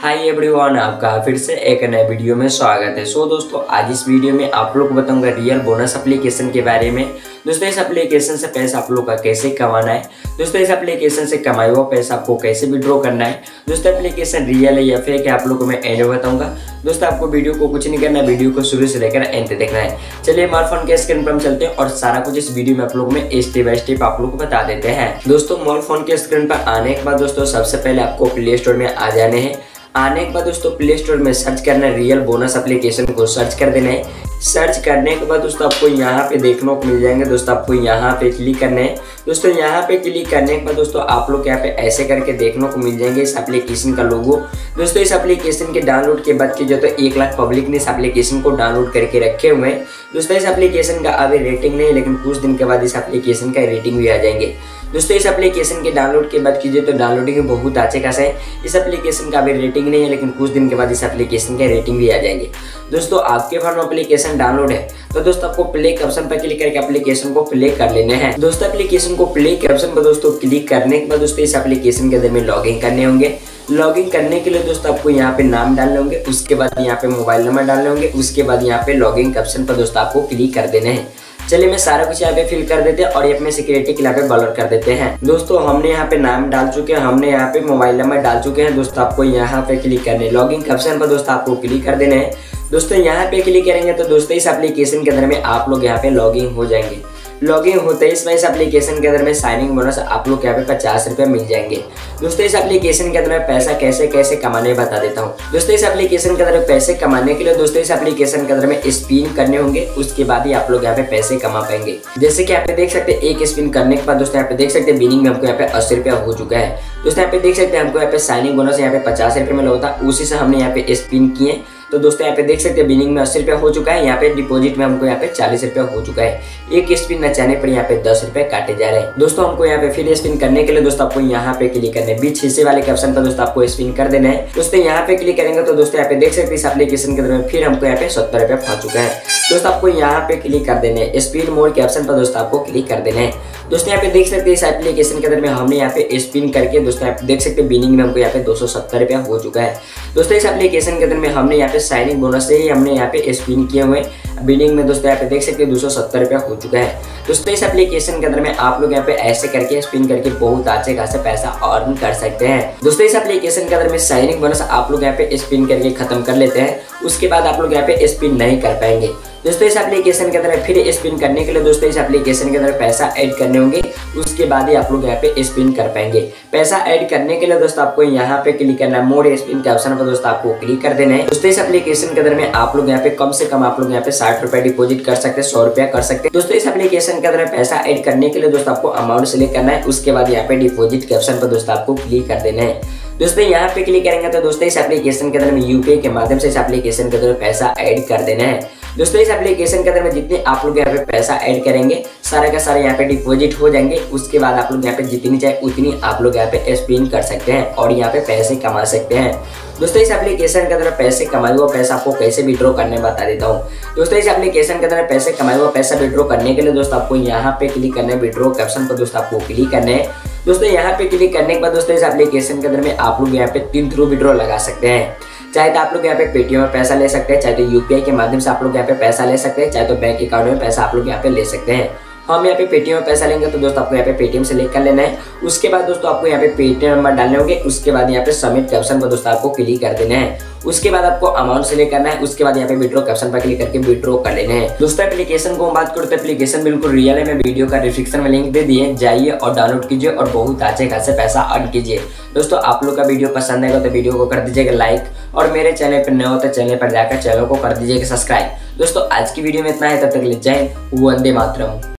Hi everyone आपका फिर से एक नए वीडियो में स्वागत है। सो दोस्तों, आज इस वीडियो में आप लोग को बताऊँगा रियल बोनस एप्लीकेशन के बारे में। दोस्तों, इस एप्लीकेशन से पैसा आप लोग का कैसे कमाना है? दोस्तों, इस एप्लीकेशन से कमाए हुआ पैसा आपको कैसे विड्रॉ करना है? दोस्तों एप्लीकेशन रियल है या फेक है, आप लोग को मैं एंड बताऊँगा। दोस्तों, आपको वीडियो को कुछ नहीं करना वीडियो को शुरू से लेकर एंड देखना है। चलिए, हमारे फ़ोन के स्क्रीन पर हम चलते हैं और सारा कुछ इस वीडियो में आप लोग में स्टेप बाय स्टेप आप लोग को बता देते हैं। दोस्तों मोबाइल फ़ोन के स्क्रीन पर आने के बाद दोस्तों, सबसे पहले आपको प्ले स्टोर में आ जाने हैं। आने के बाद दोस्तों प्ले स्टोर में सर्च करना है रियल बोनस एप्लीकेशन को सर्च कर देना है। सर्च करने के बाद दोस्तों आपको यहाँ पे देखने को मिल जाएँगे। दोस्तों आपको यहाँ पे क्लिक करना है। दोस्तों यहाँ पे क्लिक करने के बाद दोस्तों आप लोग यहाँ पे ऐसे करके देखने को मिल जाएँगे इस एप्लीकेशन का लोगो दोस्तों इस एप्लीकेशन के डाउनलोड के बाद के जो तो एक लाख पब्लिक ने इस एप्लीकेशन को डाउनलोड करके रखे हुए हैं। दोस्तों इस एप्लीकेशन का अभी रेटिंग नहीं लेकिन कुछ दिन के बाद इस एप्लीकेशन का रेटिंग भी आ जाएँगे। दोस्तों, इस एप्लीकेशन के डाउनलोड के बाद कीजिए तो डाउनलोडिंग बहुत अच्छे खासा है। इस एप्लीकेशन का अभी रेटिंग नहीं है, लेकिन कुछ दिन के बाद इस एप्लीकेशन के रेटिंग भी आ जाएँगे। दोस्तों, आपके फ़ोन में एप्लीकेशन डाउनलोड है। तो दोस्तों, आपको प्ले के ऑप्शन पर क्लिक करके एप्लीकेशन को प्ले कर लेने हैं। दोस्तों एप्लीकेशन को प्ले के ऑप्शन पर दोस्तों क्लिक करने के बाद दोस्तों इस एप्लीकेशन के अंदर में लॉग करने होंगे। लॉगिन करने के लिए दोस्तों आपको यहाँ पे नाम डालने होंगे, उसके बाद यहाँ पे मोबाइल नंबर डालने होंगे, उसके बाद यहाँ पे लॉगिन के ऑप्शन पर दोस्तों आपको क्लिक कर देने हैं। चलिए, मैं सारा कुछ यहाँ पे फिल कर देते हैं और ये अपने सिक्योरिटी के लाकर पे बलर कर देते हैं। दोस्तों, हमने यहाँ पे नाम डाल चुके हैं, हमने यहाँ पे मोबाइल नंबर डाल चुके हैं। दोस्तों, आपको यहाँ पे क्लिक करने लॉग इन ऑप्शन पर दोस्तों, आपको क्लिक कर देने हैं। दोस्तों, यहाँ पे क्लिक करेंगे तो दोस्तों, इस एप्लीकेशन के अंदर में आप लोग यहाँ पे लॉगिन हो जाएँगे। लॉगिन होते ही इसमें इस एप्लीकेशन के अंदर में साइनिंग बोनस आप लोग यहाँ पे पचास रुपये मिल जाएँगे। दोस्तों, इस एप्लीकेशन के अंदर में पैसा कैसे कैसे कमाने बता देता हूँ। दोस्तों, इस एप्लीकेशन के अंदर पैसे कमाने के लिए दोस्तों, इस एप्लीकेशन के अंदर में स्पिन करने होंगे, उसके बाद ही आप लोग यहाँ पे पैसे कमा पाएँगे। जैसे कि यहाँ पे देख सकते हैं, एक स्पिन करने के बाद दोस्तों, यहाँ पे देख सकते हैं, बिनिंग में हमको यहाँ पे अस्सी रुपया हो चुका है। दोस्तों, यहाँ पे देख सकते हैं, हमको यहाँ पे साइनिंग बोनस यहाँ पे पचास रुपये में होता उसी से हमने यहाँ पे स्पिन किए। तो दोस्तों, यहाँ पे देख सकते हैं बिनिंग में अस्सी रुपया हो चुका है। यहाँ पे डिपॉजिट में हमको यहाँ पे चालीस रुपया हो चुका है। एक स्पिन नचाने पर यहाँ पे दस रुपए काटे जा रहे हैं। दोस्तों, हमको यहाँ पे फिर स्पिन करने के लिए दोस्तों, आपको यहाँ पे क्लिक करने बीच हिस्से वाले के ऑप्शन पर दोस्तों, आपको स्पिन कर देना है। दोस्तों, यहाँ पे क्लिक करेंगे तो दोस्तों, यहाँ पे देख सकते हैं, इस एप्लीकेशन के अंदर फिर हमको यहाँ पे सत्तर रुपया पहुँच चुका है। दोस्तों, आपको यहाँ पे क्लिक कर देना स्पिन मोड के ऑप्शन पर दोस्तों, आपको क्लिक कर देना है। दोस्तों, यहाँ पे देख सकते हैं इस एप्लीकेशन के अंदर में हमने यहाँ पे स्पिन करके, दोस्तों, आप देख सकते हैं बिनिंग में हमको यहाँ पे दो सौ सत्तर रुपया हो चुका है। दोस्तों, इस एप्लीकेशन के अंदर में हमने यहाँ पे साइनिंग बोनस से ही हमने यहाँ पे स्पिन किए हुए बिनिंग में दोस्तों, यहाँ पे देख सकते हैं दो सौ सत्तर रुपया हो चुका है। दोस्तों, इस एप्लीकेशन के अंदर में आप लोग यहाँ पे ऐसे करके स्पिन करके बहुत अच्छे खासे पैसा अर्न कर सकते हैं। दोस्तों, इस एप्लीकेशन के अंदर में साइनिंग बोनस आप लोग यहाँ पे स्पिन करके खत्म कर लेते हैं। उसके बाद आप लोग यहाँ पे स्पिन नहीं कर पाएँगे। दोस्तों, इस एप्लीकेशन के अंदर फिर स्पिन करने के लिए दोस्तों, इस एप्लीकेशन के अंदर पैसा ऐड करने होंगे। उसके बाद ही आप लोग यहाँ पे स्पिन कर पाएँगे। पैसा ऐड करने के लिए दोस्तों, आपको यहाँ पे क्लिक करना है। मोड स्पिन के ऑप्शन पर दोस्तों, आपको क्लिक कर देना है। दोस्तों, इस एप्लीकेशन के अंदर में आप लोग यहाँ पे कम से कम आप लोग यहाँ पे साठ रुपए डिपोजिट कर सकते हैं सौ रुपया कर सकते। हैं दोस्तों, इस एप्लीकेशन के अंदर पैसा ऐड करने के लिए दोस्तों, आपको अमाउंट सिलेक्ट करना है। उसके बाद यहाँ पे डिपोजिट के ऑप्शन पर दोस्तों, आपको क्लिक कर देना है। दोस्तों, यहाँ पे क्लिक करेंगे तो दोस्तों, इस एप्लीकेशन के अंदर यूपीआई के माध्यम से इस एप्लीकेशन के अंदर पैसा ऐड कर देना है। दोस्तों, इस एप्लीकेशन के अंदर में जितने आप लोग यहाँ पे पैसा ऐड करेंगे, सारा का सारा यहाँ पे डिपॉजिट हो जाएँगे। उसके बाद आप लोग यहाँ पे जितनी चाहे उतनी आप लोग यहाँ पे स्पिन कर सकते हैं और यहाँ पे पैसे कमा सकते हैं। दोस्तों, इस एप्लीकेशन के अंदर पैसे कमाए हुआ पैसा आपको कैसे विड्रॉ करने बता देता हूँ। दोस्तों, इस एप्लीकेशन के अंदर पैसे कमाए हुआ पैसा विड्रॉ करने के लिए दोस्तों, आपको यहाँ पे क्लिक करना है विड्रॉ ऑप्शन पर दोस्तों आपको क्लिक करना है। दोस्तों, यहाँ पे क्लिक करने के बाद दोस्तों, इस एप्लीकेशन के अंदर में आप लोग यहाँ पे तीन थ्रू विड्रॉ लगा सकते हैं। चाहे तो आप लोग यहाँ पे पेटीएम में पैसा ले सकते हैं, चाहे तो यूपीआई के माध्यम से आप लोग यहाँ पे पैसा ले सकते हैं, चाहे तो बैंक अकाउंट में पैसा आप लोग यहाँ पे ले सकते हैं। हम यहाँ पे पेटीएम में पैसा लेंगे तो दोस्तों आपको यहाँ पे पेटीएम से लेकर लेना है। उसके बाद दोस्तों आपको यहाँ पे पेटीएम नंबर डालने होंगे। उसके बाद यहाँ पे सबमिट के ऑप्शन पर दोस्तों आपको क्लिक कर देना है। उसके बाद आपको अमाउंट सिलेक्ट करना है। उसके बाद यहाँ पे विड्रो के ऑप्शन पर क्लिक करके विड्रो कर लेने हैं। दोस्तों एप्लीकेशन को हम बात करते हैं एप्लीकेशन बिल्कुल रियल है। मैं वीडियो का डिस्क्रिप्शन में लिंक दे दिए। जाइए और डाउनलोड कीजिए और बहुत अच्छे खासे पैसा अर्न कीजिए। दोस्तों आप लोग का वीडियो पसंद आएगा तो वीडियो को कर दीजिएगा लाइक और मेरे चैनल पर नए होते चैनल पर जाकर चैनल को कर दीजिएगा सब्सक्राइब दोस्तों आज की वीडियो में इतना है। तब तक ले जाए वंदे मातरम।